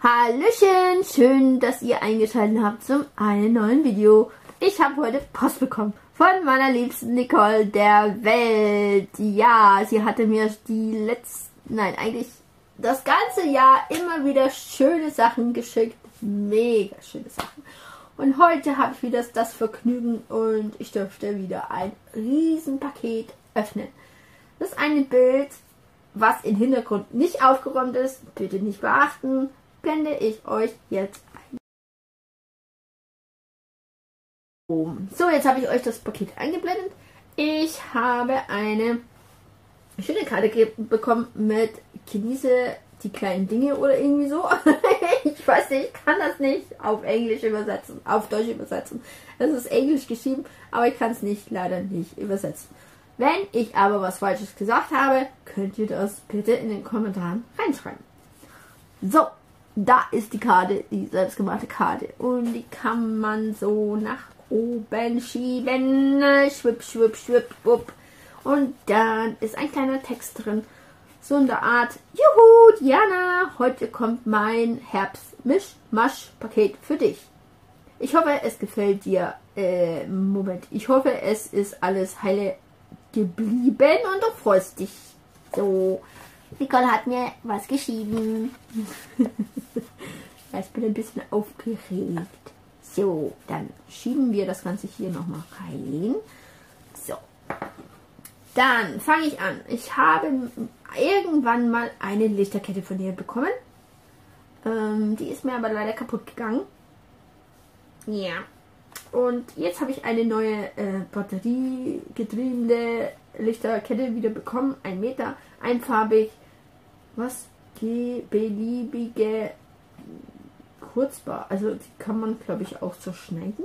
Hallöchen, schön, dass ihr eingeschaltet habt zum einen neuen Video. Ich habe heute Post bekommen von meiner liebsten Nicole der Welt. Ja, sie hatte mir die letzten, nein, eigentlich das ganze Jahr immer wieder schöne Sachen geschickt. Mega schöne Sachen. Und heute habe ich wieder das Vergnügen und ich dürfte wieder ein Riesenpaket öffnen. Das ist ein Bild, was im Hintergrund nicht aufgeräumt ist. Bitte nicht beachten blende ich euch jetzt ein. So, jetzt habe ich euch das Paket eingeblendet. Ich habe eine schöne Karte bekommen mit Genieße die kleinen Dinge oder irgendwie so. ich weiß nicht, ich kann das nicht auf Englisch übersetzen, auf Deutsch übersetzen. Das ist Englisch geschrieben, aber ich kann es nicht, leider nicht übersetzen. Wenn ich aber was Falsches gesagt habe, könnt ihr das bitte in den Kommentaren reinschreiben. So, da ist die Karte, die selbstgemachte Karte. Und die kann man so nach oben schieben. Schwipp, schwipp, schwipp, wupp. Und dann ist ein kleiner Text drin. So in der Art, Juhu, Diana, heute kommt mein Herbst-Misch-Masch-Paket für dich. Ich hoffe, es gefällt dir. Äh, Moment. Ich hoffe, es ist alles heile geblieben und du freust dich. So. Nicole hat mir was geschrieben. ich bin ein bisschen aufgeregt. So, dann schieben wir das Ganze hier nochmal rein. So. Dann fange ich an. Ich habe irgendwann mal eine Lichterkette von dir bekommen. Ähm, die ist mir aber leider kaputt gegangen. Ja. Und jetzt habe ich eine neue äh, batteriegetriebene Lichterkette wieder bekommen. Ein Meter, einfarbig. Was? Die beliebige Kurzbar. Also die kann man, glaube ich, auch zerschneiden.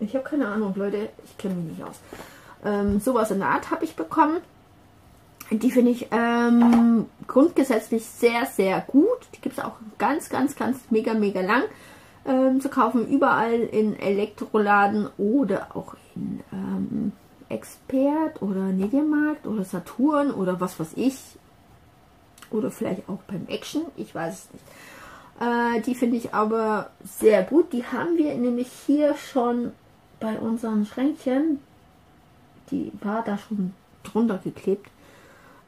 Ich habe keine Ahnung, Leute. Ich kenne mich nicht aus. Ähm, sowas in der Art habe ich bekommen. Die finde ich ähm, grundgesetzlich sehr, sehr gut. Die gibt es auch ganz, ganz, ganz mega, mega lang ähm, zu kaufen. Überall in Elektroladen oder auch in ähm, Expert oder Mediamarkt oder Saturn oder was weiß ich. Oder vielleicht auch beim Action. Ich weiß es nicht. Äh, die finde ich aber sehr gut. Die haben wir nämlich hier schon bei unseren Schränkchen. Die war da schon drunter geklebt.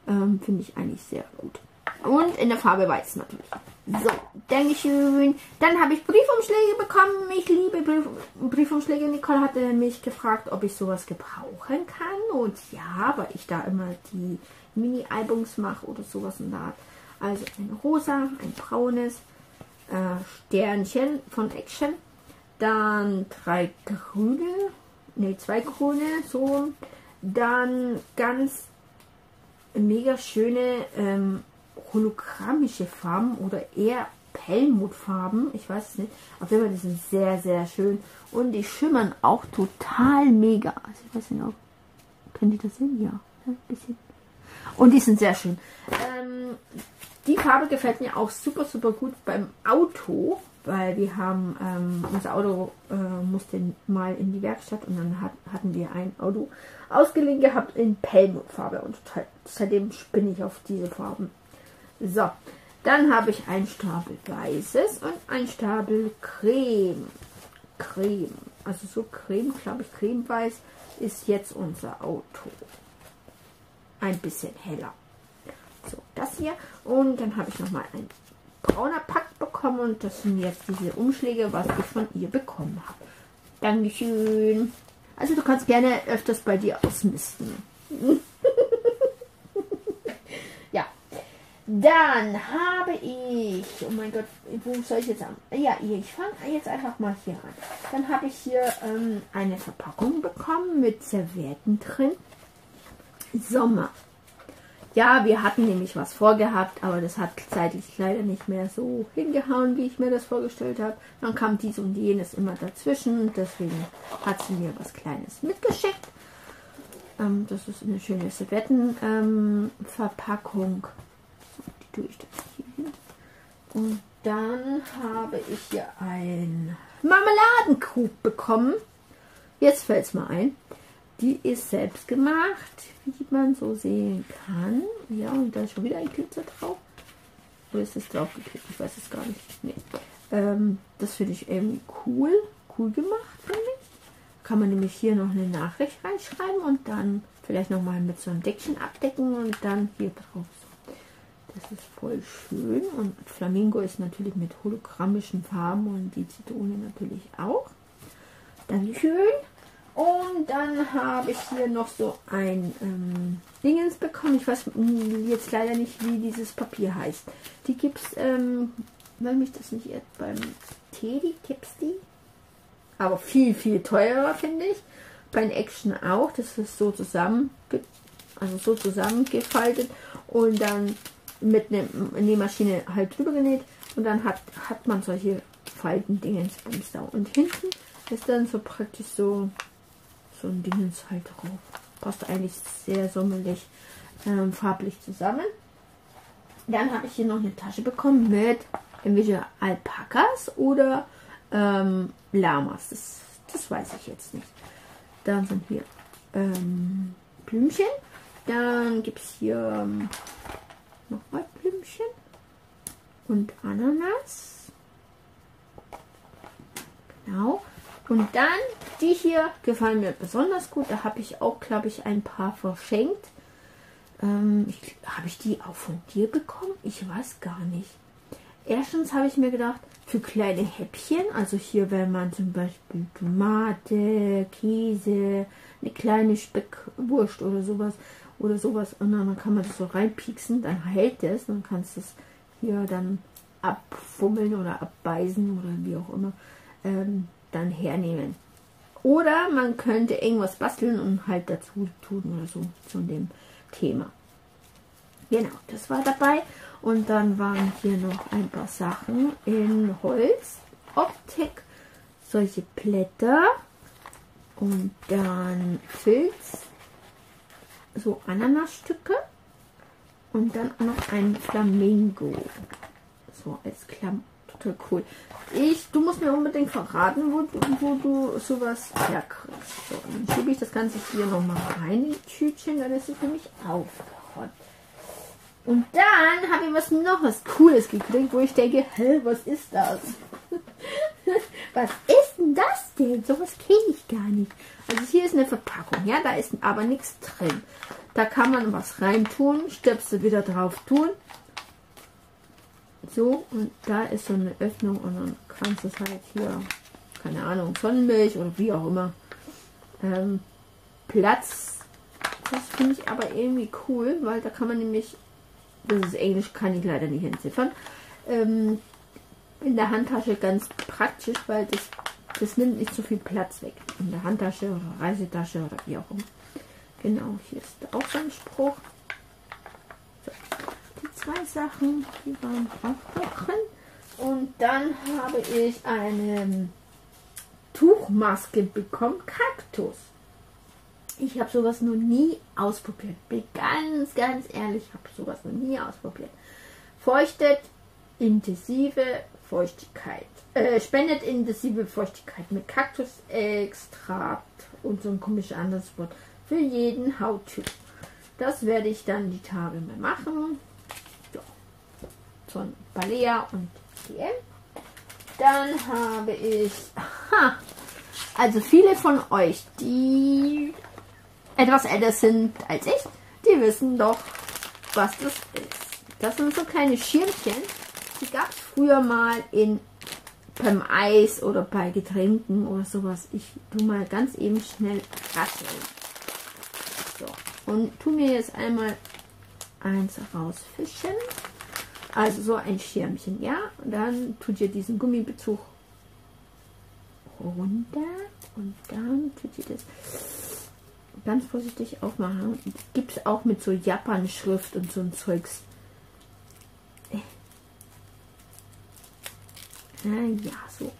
Ähm, finde ich eigentlich sehr gut. Und in der Farbe weiß natürlich. So, Dankeschön. Dann habe ich Briefumschläge bekommen. Ich liebe Brief Briefumschläge. Nicole hatte mich gefragt, ob ich sowas gebrauchen kann. Und ja, weil ich da immer die Mini-Albums mache oder sowas in der Art. Also ein rosa, ein braunes, äh, Sternchen von Action. Dann drei grüne, ne, zwei grüne, so. Dann ganz mega schöne ähm, hologrammische Farben oder eher Pelmutfarben. Ich weiß es nicht. Auf jeden Fall, die sind sehr, sehr schön. Und die schimmern auch total mega. Also ich weiß nicht, ob, können die das sehen? Ja, ein bisschen. Und die sind sehr schön. Ähm, die Farbe gefällt mir auch super, super gut beim Auto, weil wir haben, ähm, unser Auto äh, musste mal in die Werkstatt und dann hat, hatten wir ein Auto ausgeliehen gehabt in Pelmutfarbe und seitdem spinne ich auf diese Farben. So, dann habe ich ein Stapel Weißes und ein Stapel Creme. Creme, also so Creme, glaube ich, Cremeweiß ist jetzt unser Auto. Ein bisschen heller. So, das hier. Und dann habe ich nochmal ein brauner Pack bekommen. Und das sind jetzt diese Umschläge, was ich von ihr bekommen habe. Dankeschön. Also du kannst gerne öfters bei dir ausmisten. ja. Dann habe ich, oh mein Gott, wo soll ich jetzt an? Ja, ich fange jetzt einfach mal hier an. Dann habe ich hier ähm, eine Verpackung bekommen mit Servietten drin. Sommer. Ja, wir hatten nämlich was vorgehabt, aber das hat zeitlich leider nicht mehr so hingehauen, wie ich mir das vorgestellt habe. Dann kam dies und jenes immer dazwischen, deswegen hat sie mir was Kleines mitgeschickt. Ähm, das ist eine schöne Servettenverpackung. Ähm, tue ich das hier hin. Und dann habe ich hier ein Marmeladenkrug bekommen. Jetzt fällt es mal ein. Die ist selbst gemacht, wie man so sehen kann. Ja, und da ist schon wieder ein Glitzer drauf. Oder ist es draufgeklebt? Ich weiß es gar nicht. Nee. Ähm, das finde ich irgendwie cool. Cool gemacht, finde ich. Kann man nämlich hier noch eine Nachricht reinschreiben und dann vielleicht nochmal mit so einem Deckchen abdecken und dann hier drauf. Das ist voll schön. Und Flamingo ist natürlich mit hologrammischen Farben und die Zitrone natürlich auch. Dankeschön. Und dann habe ich hier noch so ein ähm, Dingens bekommen. Ich weiß jetzt leider nicht, wie dieses Papier heißt. Die gibt es, ähm, weil mich das nicht irrt, beim Teddy gibt es die. Aber viel, viel teurer, finde ich. Bei Action auch. Das ist so zusammen, also so zusammengefaltet und dann mit einer Nähmaschine halt drüber genäht. Und dann hat, hat man solche Falten-Dingens da. Und hinten ist dann so praktisch so so ein Dingens halt drauf. Passt eigentlich sehr sommerlich ähm, farblich zusammen. Dann habe ich hier noch eine Tasche bekommen mit entweder Alpakas oder ähm, Lamas. Das, das weiß ich jetzt nicht. Dann sind hier ähm, Blümchen. Dann gibt es hier ähm, noch mal Blümchen und Ananas. Genau. Und dann, die hier gefallen mir besonders gut. Da habe ich auch, glaube ich, ein paar verschenkt. Ähm, habe ich die auch von dir bekommen? Ich weiß gar nicht. Erstens habe ich mir gedacht, für kleine Häppchen, also hier, wenn man zum Beispiel Tomate, Käse, eine kleine Speckwurst oder sowas oder sowas und dann kann man das so reinpieksen, dann hält es, dann kannst du es hier dann abfummeln oder abbeißen oder wie auch immer. Ähm, dann hernehmen. Oder man könnte irgendwas basteln und halt dazu tun oder so zu dem Thema. Genau, das war dabei. Und dann waren hier noch ein paar Sachen in Holz, Optik, solche Blätter und dann Filz, so Ananasstücke und dann noch ein Flamingo, so als Klamm total cool. Ich, du musst mir unbedingt verraten, wo, wo du sowas herkriegst. So, dann schiebe ich das Ganze hier nochmal rein in die Tütchen, dann ist es nämlich aufgeräumt. Und dann habe ich was noch was Cooles gekriegt, wo ich denke, hä, was ist das? was ist denn das denn? Sowas kenne ich gar nicht. Also hier ist eine Verpackung, ja, da ist aber nichts drin. Da kann man was reintun, Stöpsel wieder drauf tun so, und da ist so eine Öffnung und dann kannst du es halt hier, keine Ahnung, Sonnenmilch oder wie auch immer, ähm, Platz. Das finde ich aber irgendwie cool, weil da kann man nämlich, das ist Englisch, kann ich leider nicht entziffern, ähm, in der Handtasche ganz praktisch, weil das, das nimmt nicht so viel Platz weg. In der Handtasche oder Reisetasche oder wie auch immer. Genau, hier ist auch so ein Spruch zwei Sachen, die waren auch drin. Und dann habe ich eine Tuchmaske bekommen, Kaktus. Ich habe sowas noch nie ausprobiert. Bin ganz, ganz ehrlich, habe sowas noch nie ausprobiert. Feuchtet intensive Feuchtigkeit. Äh, spendet intensive Feuchtigkeit mit Kaktusextrakt und so ein komisches anderes Wort für jeden Hauttyp. Das werde ich dann die Tage mal machen von Balea und DM. Dann habe ich, aha, also viele von euch, die etwas älter sind als ich, die wissen doch, was das ist. Das sind so kleine Schirmchen, die gab es früher mal in beim Eis oder bei Getränken oder sowas. Ich tue mal ganz eben schnell rasseln. So, und tu mir jetzt einmal eins rausfischen. Also so ein Schirmchen, ja. Und dann tut ihr diesen Gummibezug runter und dann tut ihr das ganz vorsichtig aufmachen. Gibt es auch mit so Japan-Schrift und so ein Zeugs. Ah, ja, so.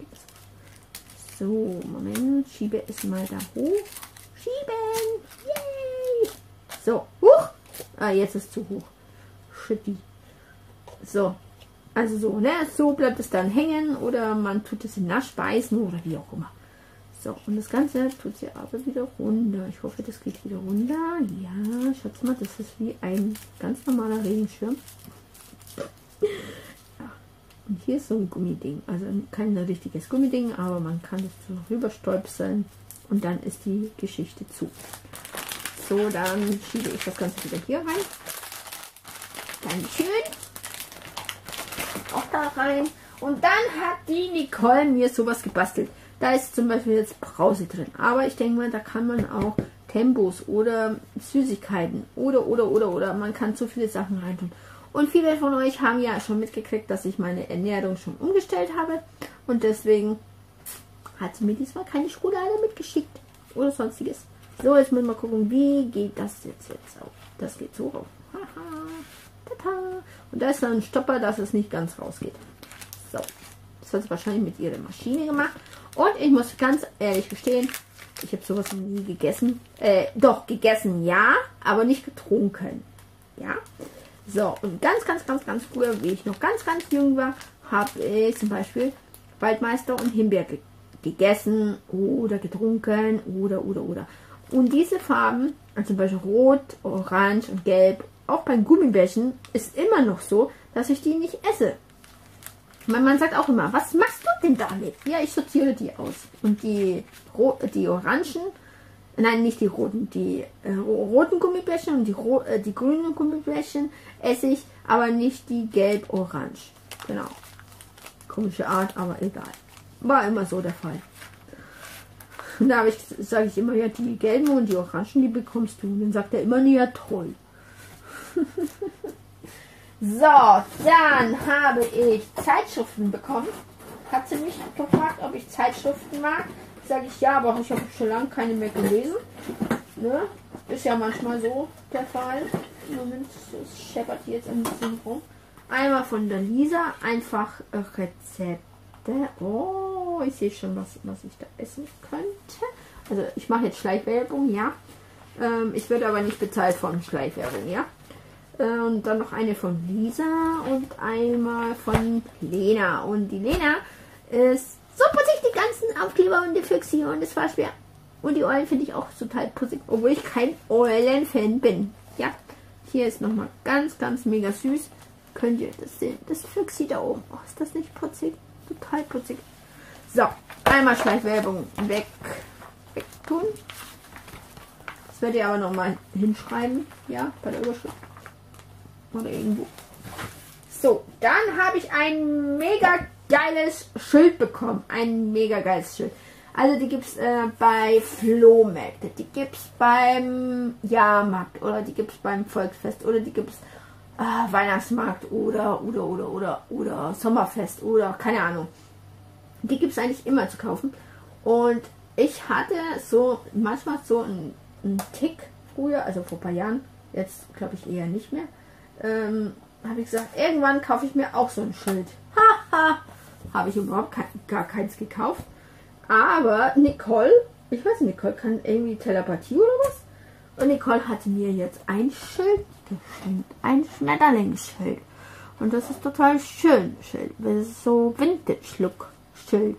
So, Moment, schiebe es mal da hoch. Schieben! Yay! So, hoch! Ah, jetzt ist zu hoch. Shitty. So, also so, ne? So bleibt es dann hängen oder man tut es in Nasch beißen oder wie auch immer. So, und das Ganze tut sie aber wieder runter. Ich hoffe, das geht wieder runter. Ja, schaut mal, das ist wie ein ganz normaler Regenschirm. Und hier ist so ein Gummiding. Also kein richtiges Gummiding, aber man kann es so rüberstolpseln und dann ist die Geschichte zu. So, dann schiebe ich das Ganze wieder hier rein. Dankeschön. Auch da rein. Und dann hat die Nicole mir sowas gebastelt. Da ist zum Beispiel jetzt Brause drin. Aber ich denke mal, da kann man auch Tempos oder Süßigkeiten oder, oder, oder, oder. Man kann so viele Sachen reintun. Und viele von euch haben ja schon mitgekriegt, dass ich meine Ernährung schon umgestellt habe. Und deswegen hat sie mir diesmal keine Schokolade mitgeschickt. Oder sonstiges. So, jetzt müssen wir mal gucken, wie geht das jetzt, jetzt auf. Das geht so auf. Und da ist dann ein Stopper, dass es nicht ganz rausgeht. So. Das hat sie wahrscheinlich mit ihrer Maschine gemacht. Und ich muss ganz ehrlich gestehen, ich habe sowas nie gegessen. Äh, doch, gegessen ja, aber nicht getrunken. Ja. So, und ganz, ganz, ganz, ganz früher, wie ich noch ganz, ganz jung war, habe ich zum Beispiel Waldmeister und Himbeer ge gegessen oder getrunken oder, oder, oder. Und diese Farben, also zum Beispiel Rot, Orange und Gelb, auch beim Gummibärchen, ist immer noch so, dass ich die nicht esse. Mein Mann sagt auch immer, was machst du denn damit? Ja, ich sortiere die aus. Und die, die Orangen, nein, nicht die roten, die äh, roten Gummibärchen und die, äh, die grünen Gummibärchen esse ich, aber nicht die gelb-orange. Genau. Komische Art, aber egal. War immer so der Fall. Und da ich, sage ich immer, ja, die gelben und die orangen, die bekommst du. Und dann sagt er immer, ja, toll. So, dann habe ich Zeitschriften bekommen. Hat sie mich gefragt, ob ich Zeitschriften mag. Sage ich ja, aber ich habe schon lange keine mehr gelesen. Ne? Ist ja manchmal so der Fall. Moment, es scheppert hier jetzt ein bisschen rum. Einmal von der Lisa, einfach Rezepte. Oh, ich sehe schon, was, was ich da essen könnte. Also ich mache jetzt Schleichwerbung, ja. Ähm, ich werde aber nicht bezahlt von Schleichwerbung, ja. Äh, und dann noch eine von Lisa und einmal von Lena. Und die Lena ist so putzig, die ganzen Aufkleber und die Füchse und das war schwer. Und die Eulen finde ich auch total putzig, obwohl ich kein Eulen-Fan bin. Ja, hier ist nochmal ganz, ganz mega süß. Könnt ihr das sehen? Das Füchse da oben. Oh, ist das nicht putzig? Total putzig. So, einmal Schleichwerbung weg, weg tun. Das werde ich aber nochmal hinschreiben, ja, bei der Überschrift. Oder irgendwo. So, dann habe ich ein mega geiles Schild bekommen. Ein mega geiles Schild. Also die gibt es äh, bei Flohmärkte, die gibt es beim Jahrmarkt oder die gibt es beim Volksfest oder die gibt es äh, Weihnachtsmarkt oder oder oder oder oder Sommerfest oder keine Ahnung. Die gibt es eigentlich immer zu kaufen. Und ich hatte so manchmal so einen, einen Tick früher, also vor ein paar Jahren, jetzt glaube ich eher nicht mehr, ähm, habe ich gesagt, irgendwann kaufe ich mir auch so ein Schild. Haha, habe ich überhaupt kein, gar keins gekauft. Aber Nicole, ich weiß nicht, Nicole kann irgendwie Telepathie oder was? Und Nicole hat mir jetzt ein Schild geschenkt. Ein Schmetterlingsschild. Und das ist total schön Schild. Das ist so Vintage-Look-Schild.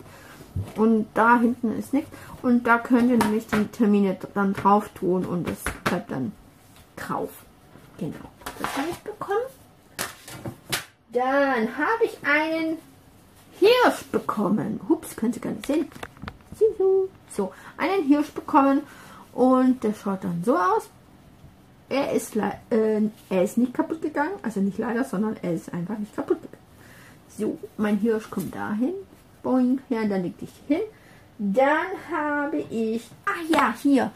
Und da hinten ist nichts. Und da könnt ihr nämlich die Termine dann drauf tun und das bleibt dann drauf. Genau, das habe ich bekommen. Dann habe ich einen Hirsch bekommen. Hups, könnt ihr gar sehen. So, einen Hirsch bekommen und der schaut dann so aus. Er ist, äh, er ist nicht kaputt gegangen, also nicht leider, sondern er ist einfach nicht kaputt gegangen. So, mein Hirsch kommt dahin. Boing, ja, dann leg dich hin. Dann habe ich, ach ja, hier,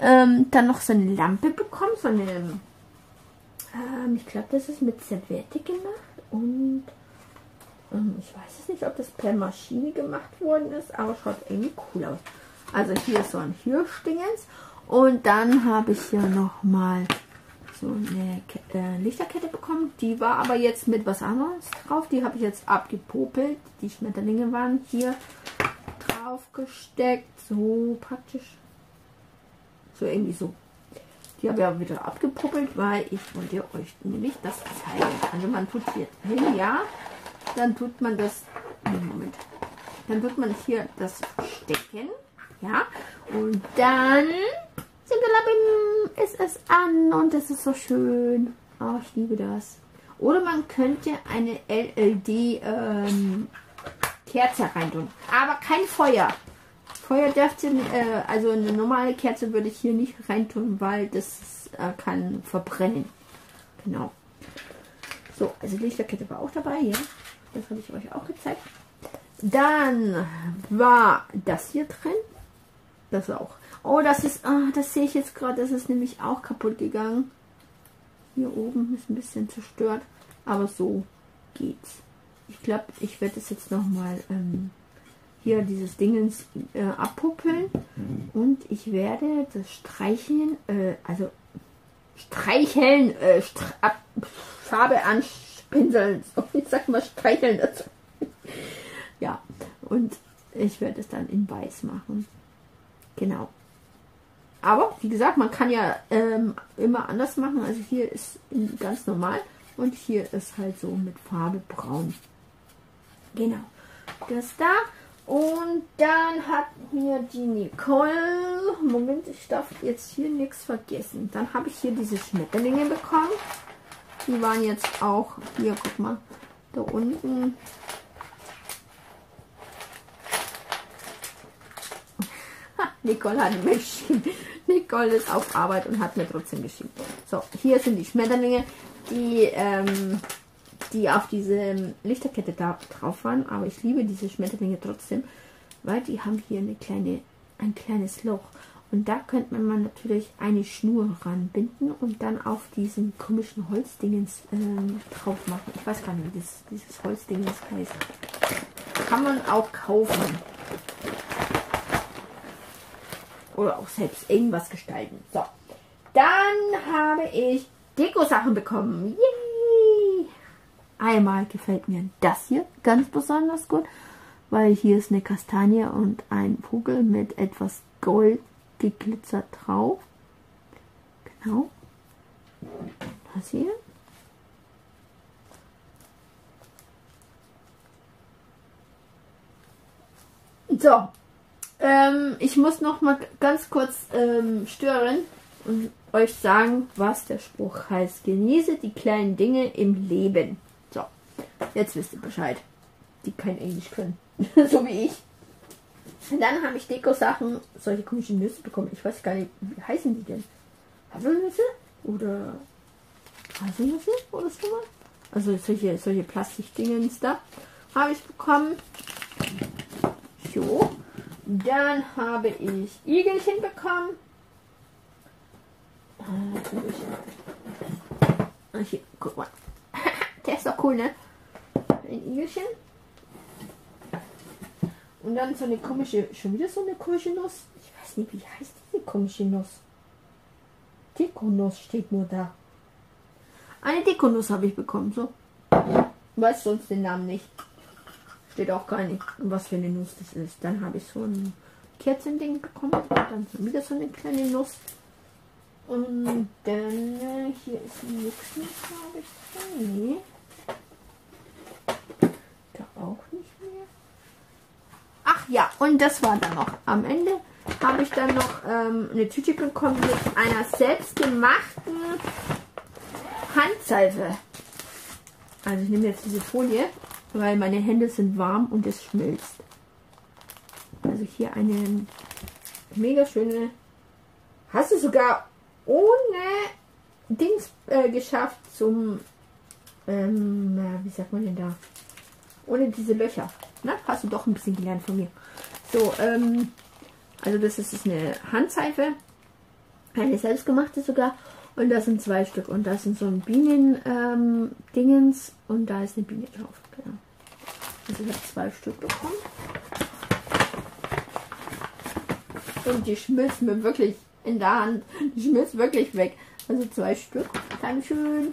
ähm, dann noch so eine Lampe bekommen, so eine ähm, ich glaube, das ist mit Servette gemacht und ich weiß es nicht, ob das per Maschine gemacht worden ist, aber schaut irgendwie cool aus. Also hier ist so ein Hirschdingens und dann habe ich hier nochmal so eine äh, Lichterkette bekommen. Die war aber jetzt mit was anderes drauf. Die habe ich jetzt abgepopelt. Die Schmetterlinge waren hier drauf gesteckt. So praktisch. So irgendwie so die habe ich aber wieder abgepuppelt, weil ich wollte euch nämlich das zeigen. Also man tut hier hin, ja, dann tut man das, Moment, dann tut man hier das stecken, ja, und dann ist es an und das ist so schön. Oh, ich liebe das. Oder man könnte eine LED-Kerze ähm, reintun. Aber kein Feuer. Feuer dürfte, äh, also eine normale Kerze würde ich hier nicht reintun, weil das äh, kann verbrennen. Genau. So, also Lichterkette war auch dabei, ja. Das habe ich euch auch gezeigt. Dann war das hier drin. Das auch. Oh, das ist, ah, das sehe ich jetzt gerade, das ist nämlich auch kaputt gegangen. Hier oben ist ein bisschen zerstört, aber so geht's. Ich glaube, ich werde es jetzt nochmal ähm, hier dieses Dingens äh, abpuppeln und ich werde das Streicheln, äh, also Streicheln, äh, Stre ab, Farbe anspinseln. So, ich sag mal streicheln dazu. ja, und ich werde es dann in weiß machen. Genau. Aber wie gesagt, man kann ja ähm, immer anders machen. Also hier ist ganz normal und hier ist halt so mit Farbe braun. Genau. Das da. Und dann hat mir die Nicole, Moment, ich darf jetzt hier nichts vergessen. Dann habe ich hier diese Schmetterlinge bekommen. Die waren jetzt auch, hier, guck mal, da unten. Nicole hat geschickt. Nicole ist auf Arbeit und hat mir trotzdem geschickt. So, hier sind die Schmetterlinge, die, ähm, die auf diese Lichterkette da drauf waren. Aber ich liebe diese Schmetterlinge trotzdem, weil die haben hier eine kleine, ein kleines Loch. Und da könnte man natürlich eine Schnur ranbinden und dann auf diesen komischen Holzdingens ähm, drauf machen. Ich weiß gar nicht, wie das, dieses Holzdingens heißt. Kann man auch kaufen oder auch selbst irgendwas gestalten. So, dann habe ich Deko-Sachen bekommen. Yay! Einmal gefällt mir das hier ganz besonders gut, weil hier ist eine Kastanie und ein Vogel mit etwas Gold geglitzert drauf. Genau. Das hier. So, ähm, ich muss noch mal ganz kurz ähm, stören und euch sagen, was der Spruch heißt. Genieße die kleinen Dinge im Leben. So, jetzt wisst ihr Bescheid. Die kein Englisch können. so wie ich. Und dann habe ich Deko-Sachen, solche komischen Nüsse bekommen. Ich weiß gar nicht, wie heißen die denn? Haselnüsse? Oder Haselnüsse oder so was? Also solche, solche Plastikdingens da habe ich bekommen. So. Dann habe ich Igelchen bekommen. Hier, guck mal. Der ist doch cool, ne? Ein Igelchen. Und dann so eine komische, schon wieder so eine komische Nuss. Ich weiß nicht, wie heißt diese komische Nuss? Dekonuss steht nur da. Eine Dekonuss habe ich bekommen, so. Weiß sonst den Namen nicht. Steht auch gar nicht, was für eine Nuss das ist. Dann habe ich so ein Kerzending bekommen. Dann wieder so eine kleine Nuss. Und dann äh, hier ist nichts mehr, glaube ich. Nee. Da auch ja, und das war dann noch. Am Ende habe ich dann noch ähm, eine Tüte bekommen mit einer selbstgemachten Handseife. Also ich nehme jetzt diese Folie weil meine Hände sind warm und es schmilzt. Also hier eine mega schöne, hast du sogar ohne Dings äh, geschafft zum, ähm, wie sagt man denn da, ohne diese Löcher. Na, hast du doch ein bisschen gelernt von mir. So, ähm, also das ist eine Handseife, eine selbstgemachte sogar. Und das sind zwei Stück. Und das sind so ein Bienen-Dingens. Ähm, und da ist eine Biene drauf. Genau. Also ich habe zwei Stück bekommen. Und die schmilzt mir wirklich in der Hand. Die schmilzt wirklich weg. Also zwei Stück. Dankeschön.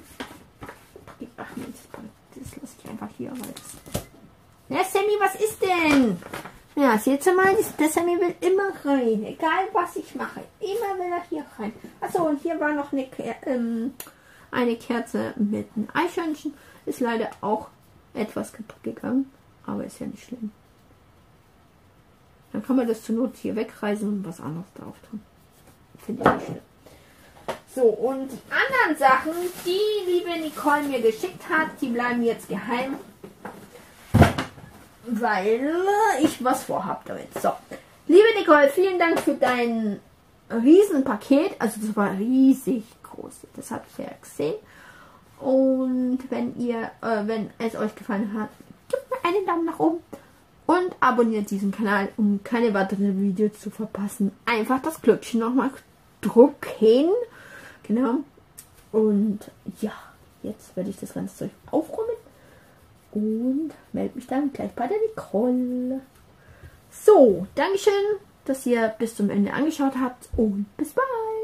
Ach nee, das, lasse ich einfach hier. Weil das ja, Sammy, was ist denn? Ja, seht ihr mal, der Sammy will immer rein. Egal, was ich mache. Immer will er hier rein. Achso, und hier war noch eine, ähm, eine Kerze mit einem Eichhörnchen. Ist leider auch etwas kaputt gegangen. Aber ist ja nicht schlimm. Dann kann man das zur Not hier wegreisen und was anderes drauf tun. Finde ich nicht schlimm. So, und die anderen Sachen, die liebe Nicole mir geschickt hat, die bleiben jetzt geheim. Weil ich was vorhab damit. So. Liebe Nicole, vielen Dank für dein Riesenpaket. Also das war riesig groß. Das habt ihr ja gesehen. Und wenn ihr, äh, wenn es euch gefallen hat, gebt mir einen Daumen nach oben und abonniert diesen Kanal, um keine weiteren Videos zu verpassen. Einfach das Glöckchen nochmal drucken. Genau. Und ja, jetzt werde ich das ganze Zeug aufräumen und melde mich dann gleich bei der Nicole. So, Dankeschön, dass ihr bis zum Ende angeschaut habt und bis bald.